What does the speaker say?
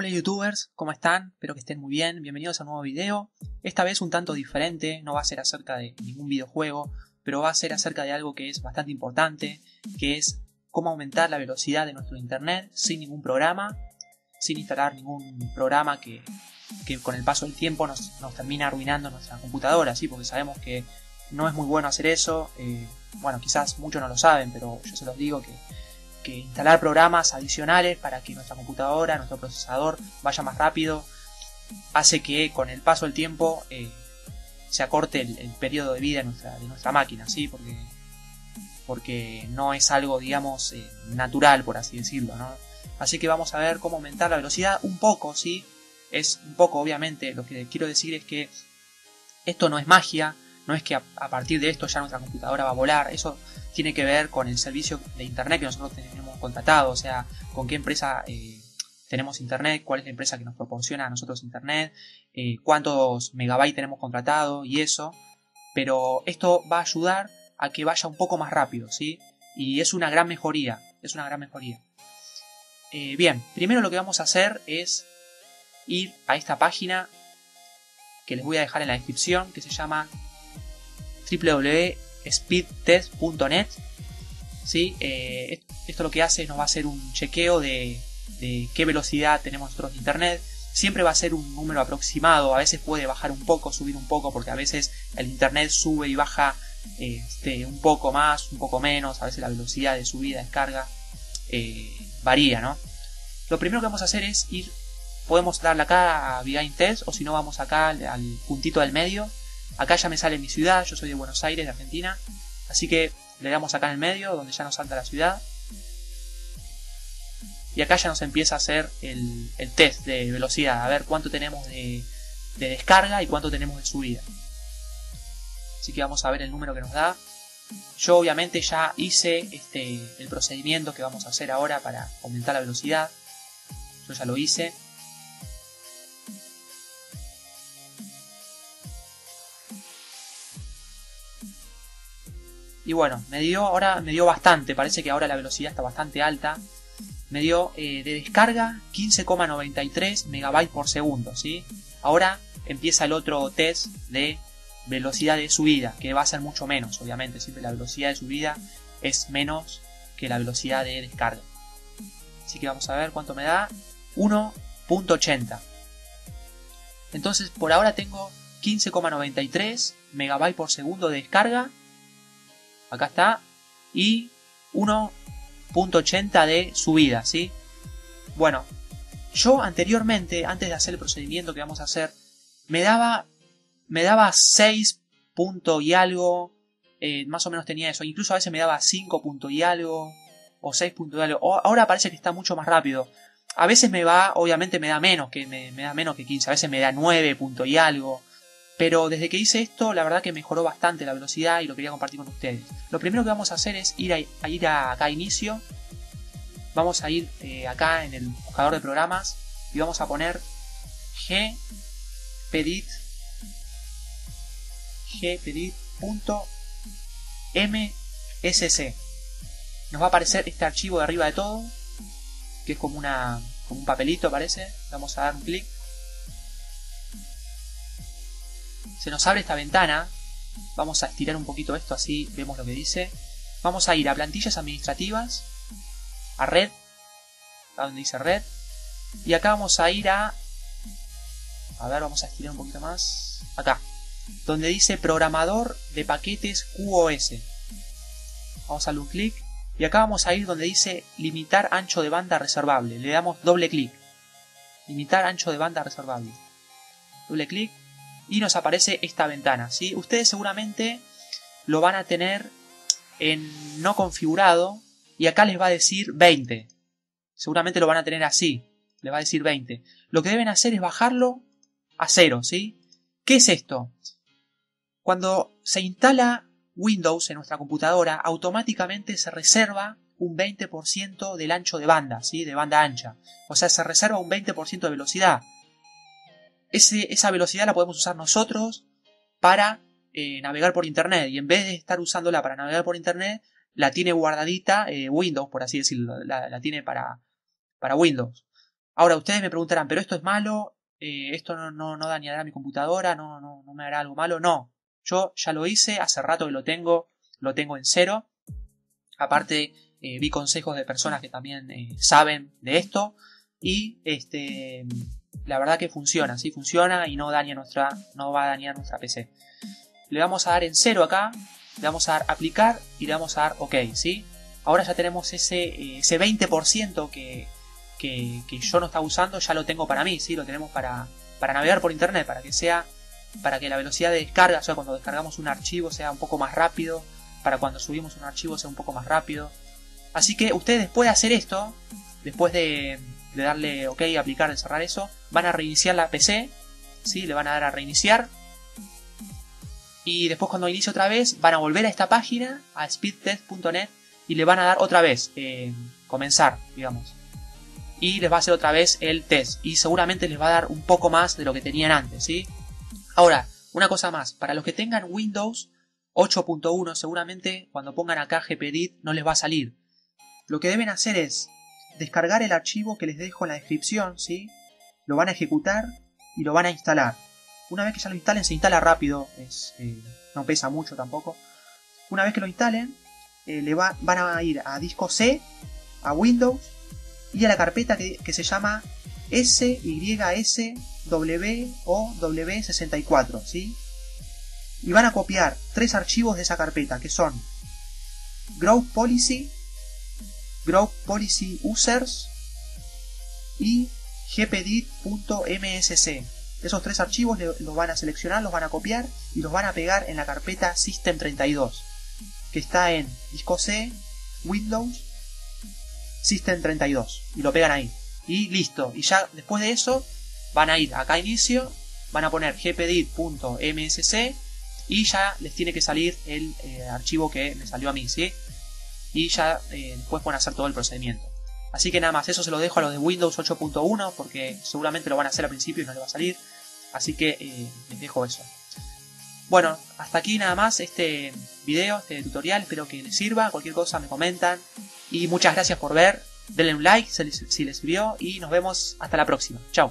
Hola youtubers, ¿cómo están? Espero que estén muy bien, bienvenidos a un nuevo video. Esta vez un tanto diferente, no va a ser acerca de ningún videojuego, pero va a ser acerca de algo que es bastante importante, que es cómo aumentar la velocidad de nuestro internet sin ningún programa, sin instalar ningún programa que, con el paso del tiempo nos, termina arruinando nuestra computadora, ¿sí? porque sabemos que no es muy bueno hacer eso. Eh, bueno, quizás muchos no lo saben, pero yo se los digo que instalar programas adicionales para que nuestra computadora, nuestro procesador vaya más rápido, hace que con el paso del tiempo eh, se acorte el, periodo de vida de nuestra, de nuestra máquina, ¿sí? Porque, porque no es algo, digamos, eh, natural, por así decirlo, ¿no? Así que vamos a ver cómo aumentar la velocidad un poco, ¿sí? Es un poco, obviamente, lo que quiero decir es que esto no es magia, no es que a, partir de esto ya nuestra computadora va a volar, eso tiene que ver con el servicio de internet que nosotros tenemos contratado, o sea, con qué empresa eh, tenemos internet, cuál es la empresa que nos proporciona a nosotros internet, eh, cuántos megabytes tenemos contratado y eso, pero esto va a ayudar a que vaya un poco más rápido, ¿sí? Y es una gran mejoría, es una gran mejoría. Eh, bien, primero lo que vamos a hacer es ir a esta página que les voy a dejar en la descripción, que se llama www.speedtest.net. ¿sí? Eh, esto lo que hace nos va a hacer un chequeo de, qué velocidad tenemos nosotros de internet. Siempre va a ser un número aproximado, a veces puede bajar un poco, subir un poco, porque a veces el internet sube y baja este, un poco más, un poco menos, a veces la velocidad de subida, descarga eh, varía, ¿no? Lo primero que vamos a hacer es ir, podemos darle acá a Behind Test, o si no vamos acá al puntito del medio, Acá ya me sale mi ciudad, yo soy de Buenos Aires, de Argentina. Así que le damos acá en el medio, donde ya nos salta la ciudad. Y acá ya nos empieza a hacer el, test de velocidad, a ver cuánto tenemos de, descarga y cuánto tenemos de subida. Así que vamos a ver el número que nos da. Yo obviamente ya hice este, el procedimiento que vamos a hacer ahora para aumentar la velocidad. Yo ya lo hice. Y bueno, me dio ahora me dio bastante, parece que ahora la velocidad está bastante alta. Me dio eh, de descarga 15,93 megabytes por segundo, ¿sí? Ahora empieza el otro test de velocidad de subida, que va a ser mucho menos, obviamente, siempre la velocidad de subida es menos que la velocidad de descarga. Así que vamos a ver cuánto me da. 1.80. Entonces por ahora tengo 15,93 megabytes por segundo de descarga acá está, y 1.80 de subida, ¿sí? Bueno, yo anteriormente, antes de hacer el procedimiento que vamos a hacer, me daba, me daba 6 puntos y algo, eh, más o menos tenía eso, incluso a veces me daba 5 puntos y algo, o 6 puntos y algo, ahora parece que está mucho más rápido. A veces me va, obviamente me da menos, que me, me da menos que 15, a veces me da 9 puntos y algo, pero desde que hice esto, la verdad que mejoró bastante la velocidad y lo quería compartir con ustedes. Lo primero que vamos a hacer es ir a, ir a acá a inicio. Vamos a ir eh, acá en el buscador de programas y vamos a poner gpedit gpedit.msc. Nos va a aparecer este archivo de arriba de todo, que es como, una, como un papelito parece. Vamos a dar un clic se nos abre esta ventana. Vamos a estirar un poquito esto así vemos lo que dice. Vamos a ir a plantillas administrativas, a red, a donde dice red. Y acá vamos a ir a... A ver, vamos a estirar un poquito más. Acá, donde dice programador de paquetes QoS. Vamos a darle un clic. Y acá vamos a ir donde dice limitar ancho de banda reservable. Le damos doble clic. Limitar ancho de banda reservable. Doble clic y nos aparece esta ventana. ¿sí? Ustedes seguramente lo van a tener en no configurado y acá les va a decir 20. Seguramente lo van a tener así, les va a decir 20. Lo que deben hacer es bajarlo a 0, ¿sí? ¿Qué es esto? Cuando se instala Windows en nuestra computadora, automáticamente se reserva un 20% del ancho de banda, ¿sí? De banda ancha. O sea, se reserva un 20% de velocidad esa velocidad la podemos usar nosotros para eh, navegar por internet. Y en vez de estar usándola para navegar por internet la tiene guardadita eh, Windows por así decirlo la, tiene para, para Windows. Ahora ustedes me preguntarán, pero esto es malo, eh, esto no, no, no, dañará mi computadora, no, no, me hará algo malo. No, yo ya lo hice, hace rato que lo tengo, lo tengo en cero. Aparte, vi consejos de personas que también saben de esto. Y este, la verdad que funciona, sí funciona y no daña nuestra, no va a dañar nuestra PC. Le vamos a dar en cero acá, le vamos a dar aplicar y le vamos a dar ok, ¿sí? Ahora ya tenemos ese, ese 20% que, que, yo no estaba usando ya lo tengo para mí, ¿sí? Lo tenemos para, para navegar por internet, para que sea, para que la velocidad de descarga, o sea, cuando descargamos un archivo sea un poco más rápido, para cuando subimos un archivo sea un poco más rápido. Así que ustedes de hacer esto, después de, darle OK, aplicar, de cerrar eso, van a reiniciar la PC, ¿sí? Le van a dar a reiniciar. Y después cuando inicie otra vez, van a volver a esta página, a speedtest.net, y le van a dar otra vez, eh, comenzar, digamos y les va a hacer otra vez el test y seguramente les va a dar un poco más de lo que tenían antes, ¿sí? Ahora, una cosa más, para los que tengan Windows 8.1 seguramente cuando pongan acá gpedit no les va a salir. Lo que deben hacer es descargar el archivo que les dejo en la descripción, ¿sí? Lo van a ejecutar y lo van a instalar. Una vez que ya lo instalen, se instala rápido, eh, no pesa mucho tampoco. Una vez que lo instalen, eh, le van a ir a disco C, a Windows y a la carpeta que, se llama SYSWOW64, ¿sí? Y van a copiar tres archivos de esa carpeta que son Group Policy, Group Policy Users y gpedit.msc. Esos tres archivos los van a seleccionar, los van a copiar y los van a pegar en la carpeta System32, que está en disco C, Windows System 32 y lo pegan ahí. Y listo. Y ya después de eso van a ir acá a inicio, van a poner gpedit.msc y ya les tiene que salir el eh, archivo que me salió a mí, ¿sí? Y ya eh, después pueden hacer todo el procedimiento. Así que nada más, eso se lo dejo a los de Windows 8.1 porque seguramente lo van a hacer al principio y no le va a salir. Así que eh, les dejo eso. Bueno, hasta aquí nada más este video, este tutorial. Espero que les sirva. Cualquier cosa me comentan. Y muchas gracias por ver. Denle un like si les, sirvió y nos vemos hasta la próxima. Chao.